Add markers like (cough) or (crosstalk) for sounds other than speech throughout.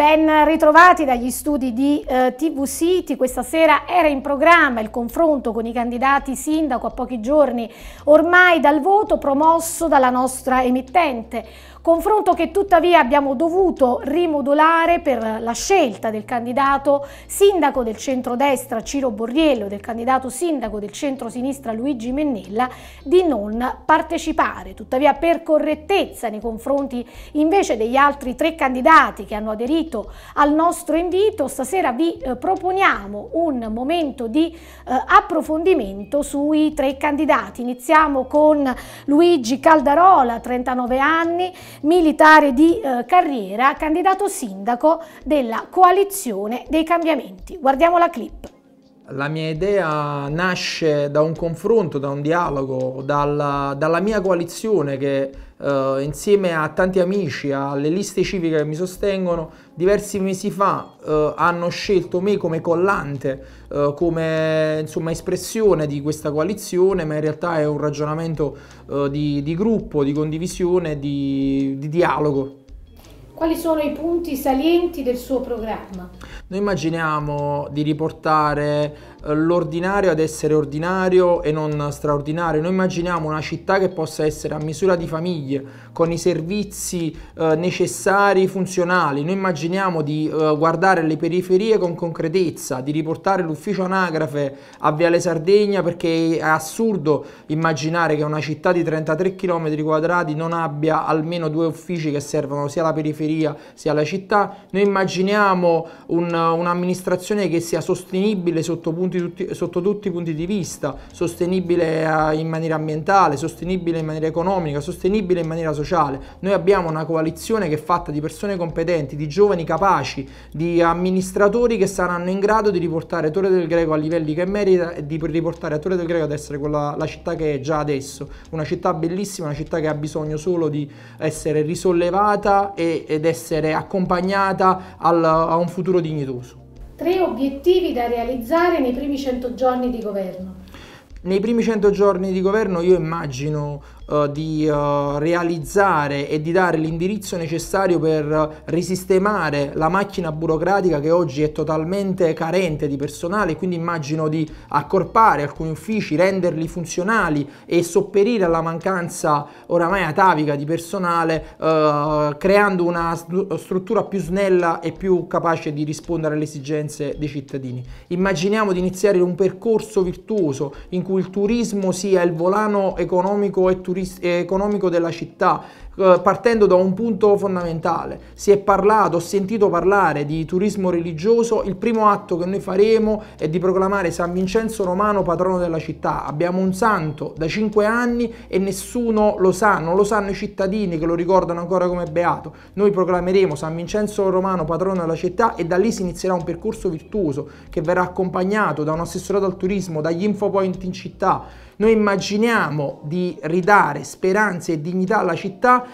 Ben ritrovati dagli studi di eh, TV City. Questa sera era in programma il confronto con i candidati sindaco a pochi giorni ormai dal voto promosso dalla nostra emittente. Confronto che tuttavia abbiamo dovuto rimodulare per la scelta del candidato sindaco del centrodestra Ciro Borriello e del candidato sindaco del centro-sinistra Luigi Mennella di non partecipare. Tuttavia per correttezza nei confronti invece degli altri tre candidati che hanno aderito al nostro invito, stasera vi eh, proponiamo un momento di eh, approfondimento sui tre candidati. Iniziamo con Luigi Caldarola, 39 anni, militare di eh, carriera, candidato sindaco della coalizione dei cambiamenti. Guardiamo la clip. La mia idea nasce da un confronto, da un dialogo, dalla, dalla mia coalizione che eh, insieme a tanti amici, alle liste civiche che mi sostengono, diversi mesi fa eh, hanno scelto me come collante, eh, come insomma, espressione di questa coalizione, ma in realtà è un ragionamento eh, di, di, gruppo, di condivisione, di, di dialogo. Quali sono i punti salienti del suo programma? Noi immaginiamo di riportare l'ordinario ad essere ordinario e non straordinario. Noi immaginiamo una città che possa essere a misura di famiglie, con i servizi eh, necessari, funzionali. Noi immaginiamo di eh, guardare le periferie con concretezza, di riportare l'ufficio anagrafe a Viale Sardegna perché è assurdo immaginare che una città di 33 km quadrati non abbia almeno due uffici che servono sia alla periferia sia alla città. Noi immaginiamo un un'amministrazione che sia sostenibile sotto, tutti, sotto, tutti i punti di vista, sostenibile eh, in maniera ambientale, sostenibile in maniera economica, sostenibile in maniera sociale. Noi abbiamo una coalizione che è fatta di persone competenti, di giovani capaci, di amministratori che saranno in grado di riportare Torre del Greco a livelli che merita e di riportare Torre del Greco ad essere quella, la città che è già adesso. Una città bellissima, una città che ha bisogno solo di essere risollevata e, ed essere accompagnata al, a un futuro dignitoso. Tre obiettivi da realizzare nei primi 100 giorni di governo. Nei primi 100 giorni di governo io immagino di uh, realizzare e di dare l'indirizzo necessario per risistemare la macchina burocratica che oggi è totalmente carente di personale, quindi immagino di accorpare alcuni uffici, renderli funzionali e sopperire alla mancanza oramai atavica di personale, uh, creando una struttura più snella e più capace di rispondere alle esigenze dei cittadini. Immaginiamo di iniziare un percorso virtuoso in cui il turismo sia il volano economico e turistico economico della città, eh, partendo da un punto fondamentale. Si è parlato, ho sentito parlare di turismo religioso, il primo atto che noi faremo è di proclamare San Vincenzo Romano patrono della città. Abbiamo un santo da cinque anni e nessuno lo sa, non lo sanno i cittadini che lo ricordano ancora come beato. Noi proclameremo San Vincenzo Romano patrono della città e da lì si inizierà un percorso virtuoso che verrà accompagnato da un assessorato al turismo, dagli infopoint in città, noi immaginiamo di ridare speranze e dignità alla città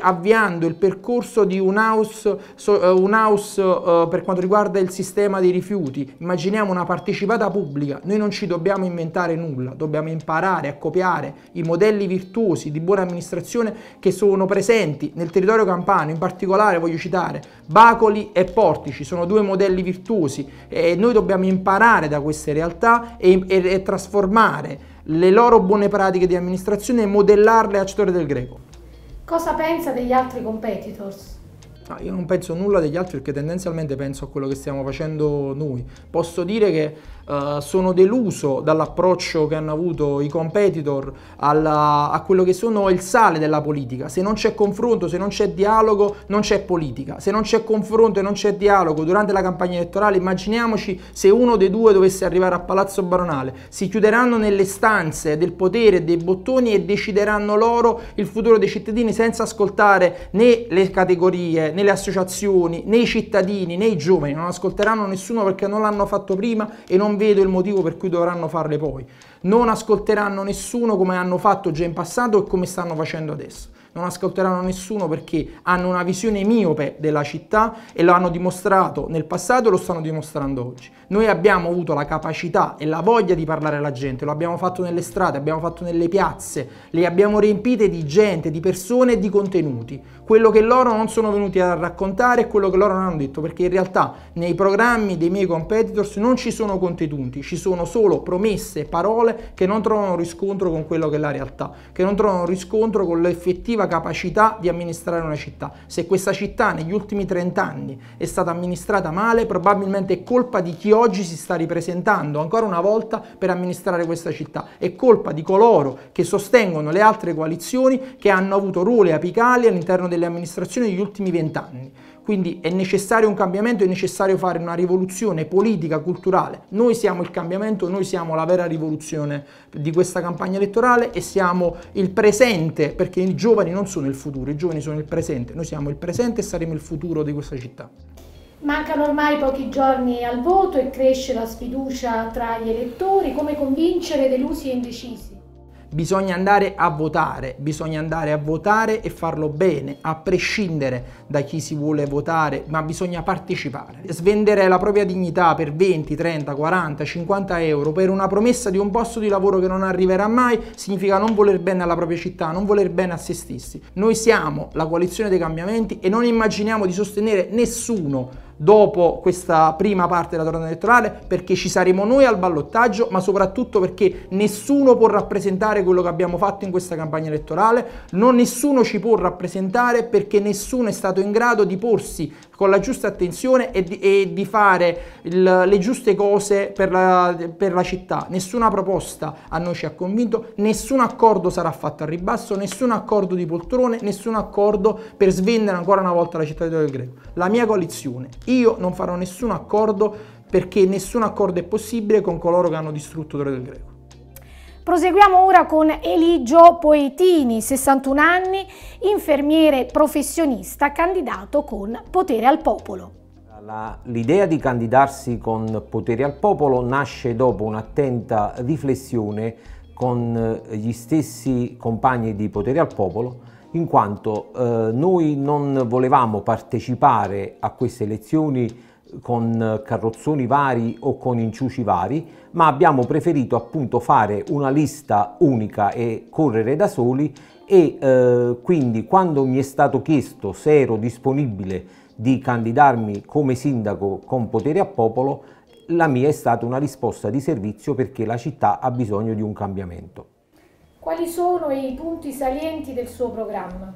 avviando il percorso di un house, eh, un house uh, per quanto riguarda il sistema dei rifiuti. Immaginiamo una partecipata pubblica. Noi non ci dobbiamo inventare nulla, dobbiamo imparare a copiare i modelli virtuosi di buona amministrazione che sono presenti nel territorio campano. In particolare voglio citare Bacoli e Portici, sono due modelli virtuosi e noi dobbiamo imparare da queste realtà e, e, e trasformare le loro buone pratiche di amministrazione e modellarle a Cittore del Greco. Cosa pensa degli altri competitors? Ah, io non penso nulla degli altri perché tendenzialmente penso a quello che stiamo facendo noi. Posso dire che uh, sono deluso dall'approccio che hanno avuto i competitor alla, a quello che sono il sale della politica. Se non c'è confronto, se non c'è dialogo, non c'è politica. Se non c'è confronto e non c'è dialogo durante la campagna elettorale, immaginiamoci se uno dei due dovesse arrivare a Palazzo Baronale. Si chiuderanno nelle stanze del potere dei bottoni e decideranno loro il futuro dei cittadini senza ascoltare né le categorie né le associazioni, né i cittadini, né i giovani, non ascolteranno nessuno perché non l'hanno fatto prima e non vedo il motivo per cui dovranno farle poi. Non ascolteranno nessuno come hanno fatto già in passato e come stanno facendo adesso. Non ascolteranno nessuno perché hanno una visione miope della città e lo hanno dimostrato nel passato e lo stanno dimostrando oggi. Noi abbiamo avuto la capacità e la voglia di parlare alla gente, lo abbiamo fatto nelle strade, abbiamo fatto nelle piazze, le abbiamo riempite di gente, di persone e di contenuti. Quello che loro non sono venuti a raccontare è quello che loro non hanno detto, perché in realtà nei programmi dei miei competitors non ci sono contenuti, ci sono solo promesse, parole che non trovano riscontro con quello che è la realtà, che non trovano riscontro con l'effettiva capacità di amministrare una città. Se questa città negli ultimi 30 anni è stata amministrata male, probabilmente è colpa di chi oggi si sta ripresentando ancora una volta per amministrare questa città, è colpa di coloro che sostengono le altre coalizioni che hanno avuto ruoli apicali all'interno delle amministrazioni negli ultimi vent'anni. Quindi è necessario un cambiamento, è necessario fare una rivoluzione politica, culturale. Noi siamo il cambiamento, noi siamo la vera rivoluzione di questa campagna elettorale e siamo il presente, perché i giovani non sono il futuro, i giovani sono il presente. Noi siamo il presente e saremo il futuro di questa città. Mancano ormai pochi giorni al voto e cresce la sfiducia tra gli elettori. Come convincere delusi e indecisi? Bisogna andare a votare, bisogna andare a votare e farlo bene, a prescindere da chi si vuole votare, ma bisogna partecipare. Svendere la propria dignità per 20, 30, 40, 50 euro per una promessa di un posto di lavoro che non arriverà mai significa non voler bene alla propria città, non voler bene a se stessi. Noi siamo la coalizione dei cambiamenti e non immaginiamo di sostenere nessuno dopo questa prima parte della tornata elettorale perché ci saremo noi al ballottaggio, ma soprattutto perché nessuno può rappresentare quello che abbiamo fatto in questa campagna elettorale, non nessuno ci può rappresentare perché nessuno è stato in grado di porsi con la giusta attenzione e di, e di fare il, le giuste cose per la, per la città. Nessuna proposta a noi ci ha convinto, nessun accordo sarà fatto a ribasso, nessun accordo di poltrone, nessun accordo per svendere ancora una volta la città di del Greco. La mia coalizione, io non farò nessun accordo perché nessun accordo è possibile con coloro che hanno distrutto Torre del Greco. Proseguiamo ora con Eligio Poetini, 61 anni, infermiere professionista, candidato con Potere al Popolo. L'idea di candidarsi con Potere al Popolo nasce dopo un'attenta riflessione con eh, gli stessi compagni di Potere al Popolo, in quanto eh, noi non volevamo partecipare a queste elezioni con carrozzoni vari o con inciuci vari, ma abbiamo preferito appunto fare una lista unica e correre da soli e eh, quindi quando mi è stato chiesto se ero disponibile di candidarmi come sindaco con potere a popolo, la mia è stata una risposta di servizio perché la città ha bisogno di un cambiamento. Quali sono i punti salienti del suo programma?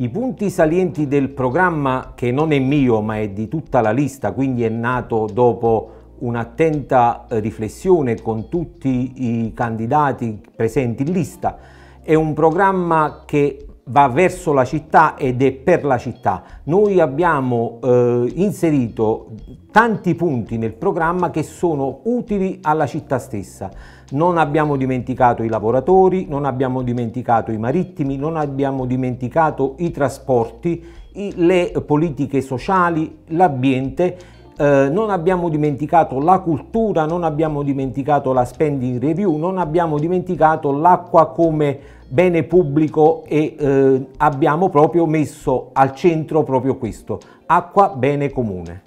I punti salienti del programma, che non è mio ma è di tutta la lista, quindi è nato dopo un'attenta eh, riflessione con tutti i candidati presenti in lista, è un programma che va verso la città ed è per la città. Noi abbiamo eh, inserito tanti punti nel programma che sono utili alla città stessa. Non abbiamo dimenticato i lavoratori, non abbiamo dimenticato i marittimi, non abbiamo dimenticato i trasporti, i, le politiche sociali, l'ambiente, eh, non abbiamo dimenticato la cultura, non abbiamo dimenticato la spending review, non abbiamo dimenticato l'acqua come bene pubblico e eh, abbiamo proprio messo al centro proprio questo, acqua bene comune.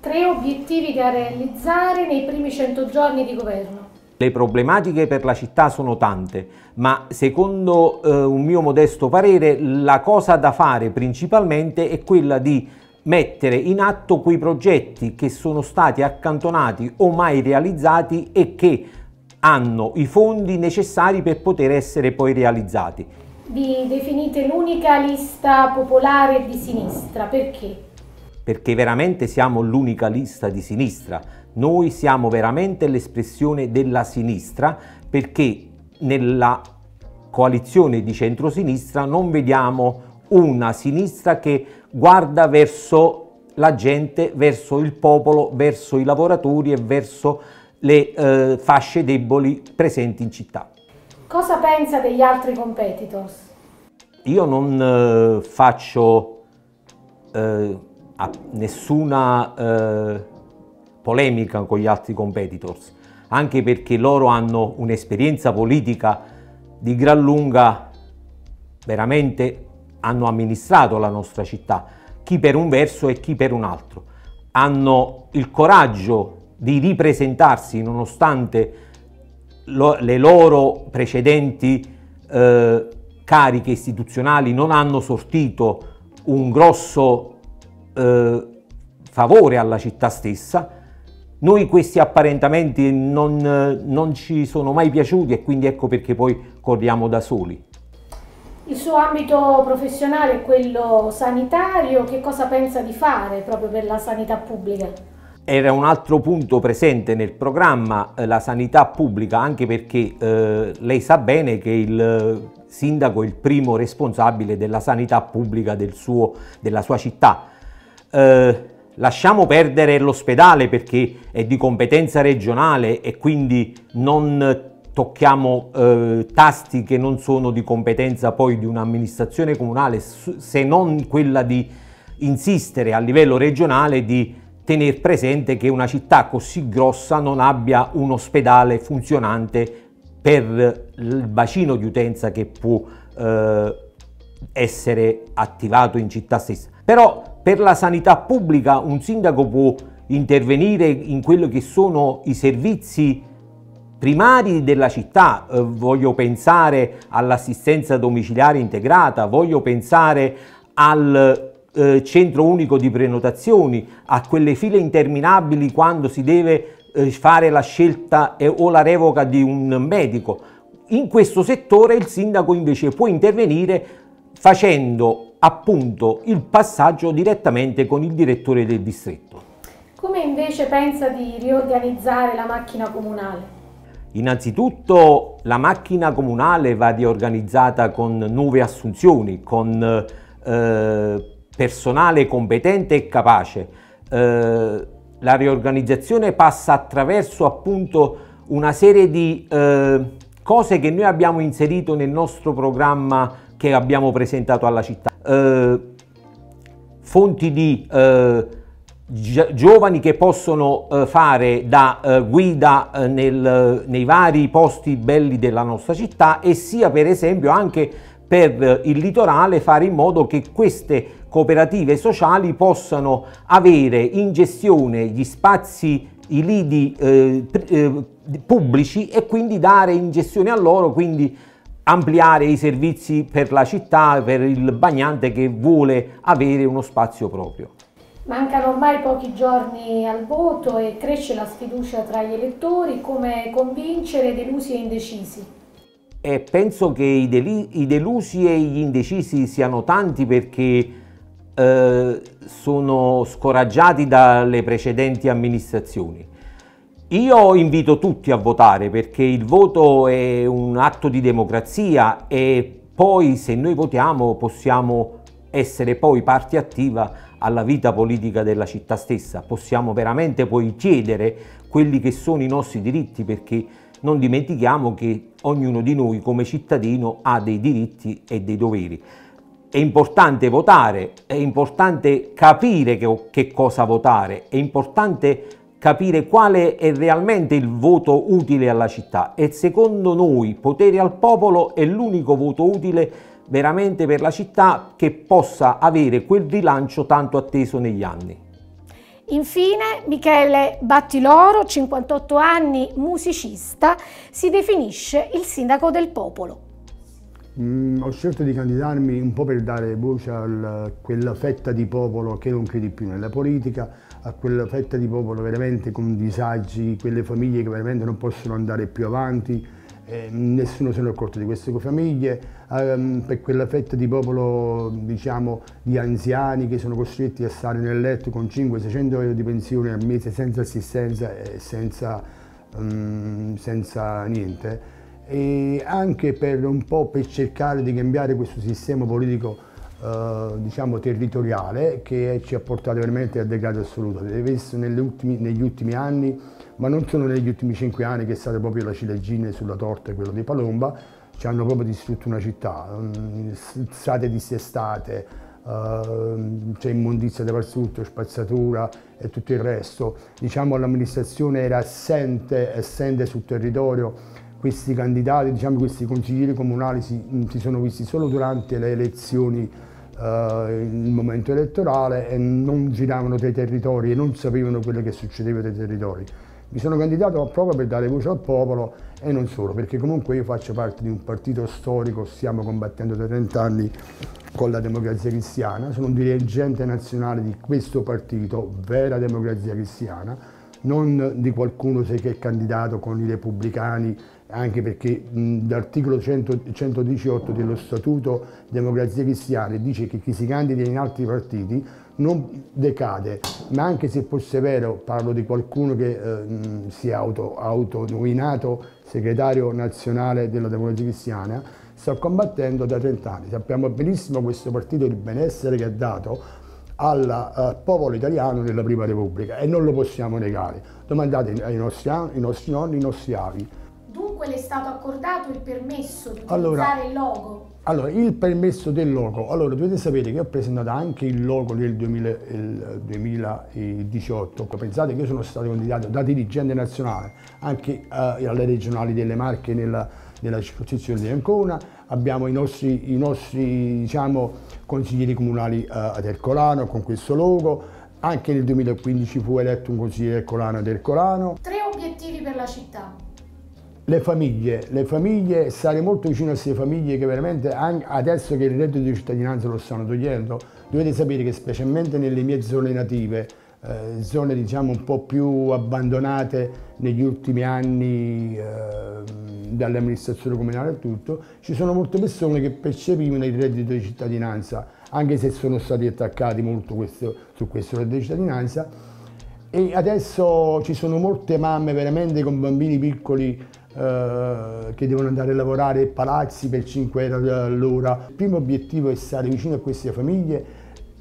Tre obiettivi da realizzare nei primi 100 giorni di governo. Le problematiche per la città sono tante, ma secondo eh, un mio modesto parere la cosa da fare principalmente è quella di mettere in atto quei progetti che sono stati accantonati o mai realizzati e che hanno i fondi necessari per poter essere poi realizzati. Vi definite l'unica lista popolare di sinistra, perché? Perché veramente siamo l'unica lista di sinistra noi siamo veramente l'espressione della sinistra perché nella coalizione di centrosinistra non vediamo una sinistra che guarda verso la gente, verso il popolo, verso i lavoratori e verso le eh, fasce deboli presenti in città. Cosa pensa degli altri competitors? Io non eh, faccio eh, nessuna eh, polemica con gli altri competitors, anche perché loro hanno un'esperienza politica di gran lunga veramente hanno amministrato la nostra città, chi per un verso e chi per un altro. Hanno il coraggio di ripresentarsi nonostante lo, le loro precedenti eh, cariche istituzionali non hanno sortito un grosso eh, favore alla città stessa. Noi questi apparentamenti non, non ci sono mai piaciuti e quindi ecco perché poi corriamo da soli. Il suo ambito professionale è quello sanitario, che cosa pensa di fare proprio per la sanità pubblica? Era un altro punto presente nel programma, eh, la sanità pubblica, anche perché eh, lei sa bene che il sindaco è il primo responsabile della sanità pubblica del suo, della sua città. Eh, lasciamo perdere l'ospedale perché è di competenza regionale e quindi non tocchiamo eh, tasti che non sono di competenza poi di un'amministrazione comunale se non quella di insistere a livello regionale di tenere presente che una città così grossa non abbia un ospedale funzionante per il bacino di utenza che può eh, essere attivato in città stessa. Però per la sanità pubblica un sindaco può intervenire in quello che sono i servizi primari della città, eh, voglio pensare all'assistenza domiciliare integrata, voglio pensare al eh, centro unico di prenotazioni, a quelle file interminabili quando si deve eh, fare la scelta eh, o la revoca di un medico. In questo settore il sindaco invece può intervenire facendo appunto il passaggio direttamente con il direttore del distretto. Come invece pensa di riorganizzare la macchina comunale? Innanzitutto la macchina comunale va riorganizzata con nuove assunzioni, con eh, personale competente e capace. Eh, la riorganizzazione passa attraverso appunto una serie di eh, cose che noi abbiamo inserito nel nostro programma che abbiamo presentato alla città. Eh, fonti di eh, giovani che possono eh, fare da eh, guida eh, nel, nei vari posti belli della nostra città e sia per esempio anche per il litorale fare in modo che queste cooperative sociali possano avere in gestione gli spazi, i lidi eh, eh, pubblici e quindi dare in gestione a loro, quindi ampliare i servizi per la città, per il bagnante che vuole avere uno spazio proprio. Mancano ormai pochi giorni al voto e cresce la sfiducia tra gli elettori. Come convincere delusi e indecisi? E penso che i, i, delusi e gli indecisi siano tanti perché eh, sono scoraggiati dalle precedenti amministrazioni. Io invito tutti a votare perché il voto è un atto di democrazia e poi se noi votiamo possiamo essere poi parte attiva alla vita politica della città stessa. Possiamo veramente poi chiedere quelli che sono i nostri diritti perché non dimentichiamo che ognuno di noi come cittadino ha dei diritti e dei doveri. È importante votare, è importante capire che, che cosa votare, è importante capire quale è realmente il voto utile alla città e secondo noi potere al popolo è l'unico voto utile veramente per la città che possa avere quel rilancio tanto atteso negli anni. Infine, Michele Battiloro, 58 anni, musicista, si definisce il sindaco del popolo. Mm, ho scelto di candidarmi un po' per dare voce a quella fetta di popolo che non crede più nella politica, a quella fetta di popolo veramente con disagi, quelle famiglie che veramente non possono andare più avanti, eh, nessuno se ne è accorto di queste famiglie, ehm, per quella fetta di popolo diciamo, di anziani che sono costretti a stare nel letto con 500-600 euro di pensione al mese senza assistenza e senza, um, senza niente. E anche per un po' per cercare di cambiare questo sistema politico eh, diciamo territoriale che ci ha portato veramente al degrado assoluto. Avete visto ultimi, negli ultimi anni ma non solo negli ultimi cinque anni che è stata proprio la ciliegina sulla torta, quello di Palomba, ci hanno proprio distrutto una città, mm, strade dissestate, uh, c'è immondizia dappertutto, spazzatura e tutto il resto. Diciamo l'amministrazione era assente, assente sul territorio questi candidati, diciamo questi consiglieri comunali si, si sono visti solo durante le elezioni, eh, il momento elettorale e non giravano dei territori e non sapevano quello che succedeva dei territori. Mi sono candidato proprio per dare voce al popolo e non solo, perché comunque io faccio parte di un partito storico, stiamo combattendo da 30 anni con la democrazia cristiana, sono un dirigente nazionale di questo partito, vera democrazia cristiana, non di qualcuno che è candidato con i repubblicani, anche perché l'articolo 118 dello Statuto Democrazia Cristiana dice che chi si candida in altri partiti non decade, ma anche se fosse vero, parlo di qualcuno che eh, si è auto, autonominato segretario nazionale della Democrazia Cristiana, sta combattendo da 30 anni. Sappiamo benissimo questo partito di benessere che ha dato al uh, popolo italiano nella Prima Repubblica e non lo possiamo negare. Domandate ai nostri, ai nostri nonni, ai nostri avi. Dunque le è stato accordato il permesso di utilizzare allora, il logo? Allora, il permesso del logo. Allora, dovete sapere che ho presentato anche il logo nel 2000, il 2018. Pensate che io sono stato candidato da dirigente nazionale anche uh, alle regionali delle Marche nella, nella circoscrizione di Ancona. Abbiamo i nostri, i nostri diciamo, consiglieri comunali uh, ad Ercolano con questo logo. Anche nel 2015 fu eletto un consigliere ercolano ad Ercolano. Tre obiettivi per la città. Le famiglie, le famiglie, stare molto vicino a queste famiglie che veramente adesso che il reddito di cittadinanza lo stanno togliendo, dovete sapere che specialmente nelle mie zone native, eh, zone diciamo un po' più abbandonate negli ultimi anni eh, dall'amministrazione comunale e tutto, ci sono molte persone che percepivano il reddito di cittadinanza, anche se sono stati attaccati molto questo, su questo reddito di cittadinanza, e adesso ci sono molte mamme veramente con bambini piccoli eh, che devono andare a lavorare palazzi per 5 euro all'ora. Il primo obiettivo è stare vicino a queste famiglie,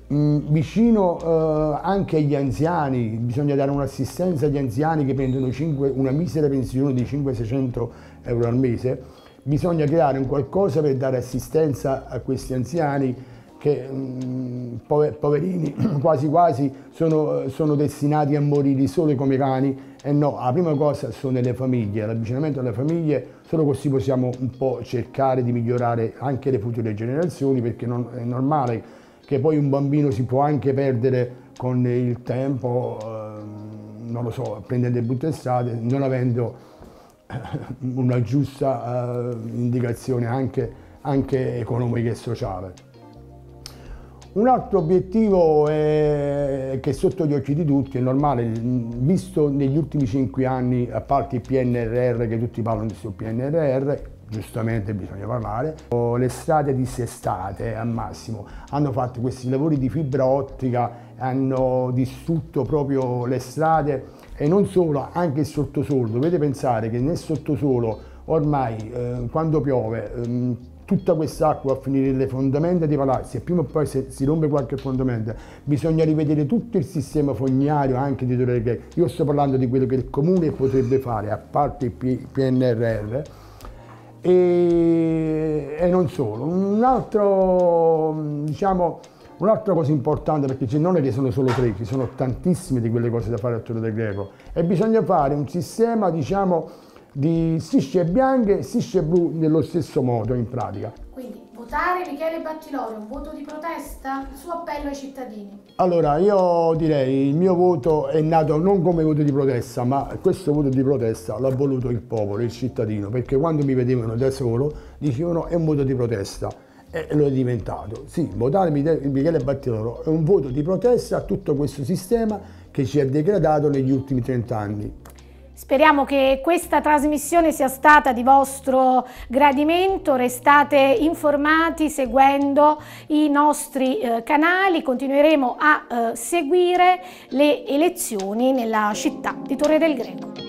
mh, mm, vicino uh, anche agli anziani, bisogna dare un'assistenza agli anziani che prendono 5, una misera pensione di 500-600 euro al mese, bisogna creare un qualcosa per dare assistenza a questi anziani che mh, poverini (clears throat) quasi quasi sono, sono, destinati a morire soli come cani e no, la prima cosa sono le famiglie, l'avvicinamento alle famiglie, solo così possiamo un po' cercare di migliorare anche le future generazioni perché non, è normale che poi un bambino si può anche perdere con il tempo, eh, non lo so, prendendo brutte strade, non avendo una giusta eh, indicazione anche, anche economica e sociale. Un altro obiettivo è che sotto gli occhi di tutti è normale, visto negli ultimi cinque anni, a parte il PNRR, che tutti parlano di questo PNRR, giustamente bisogna parlare, le strade dissestate al massimo, hanno fatto questi lavori di fibra ottica, hanno distrutto proprio le strade e non solo, anche il sottosolo. Dovete pensare che nel sottosolo ormai eh, quando piove eh, tutta quest'acqua a finire nelle fondamenta dei palazzi e prima o poi se si rompe qualche fondamento bisogna rivedere tutto il sistema fognario anche di Torre Greco. Io sto parlando di quello che il comune potrebbe fare a parte il PNRR e, e non solo. Un altro, diciamo, Un'altra cosa importante, perché non è che sono solo tre, ci sono tantissime di quelle cose da fare a Torre del Greco, e bisogna fare un sistema, diciamo, di strisce bianche e strisce blu nello stesso modo in pratica. Quindi votare Michele Battilore, un voto di protesta? Il suo appello ai cittadini? Allora io direi il mio voto è nato non come voto di protesta, ma questo voto di protesta l'ha voluto il popolo, il cittadino, perché quando mi vedevano da solo dicevano è un voto di protesta e lo è diventato. Sì, votare Michele Battiloro è un voto di protesta a tutto questo sistema che ci ha degradato negli ultimi 30 anni. Speriamo che questa trasmissione sia stata di vostro gradimento, restate informati seguendo i nostri eh, canali, continueremo a eh, seguire le elezioni nella città di Torre del Greco.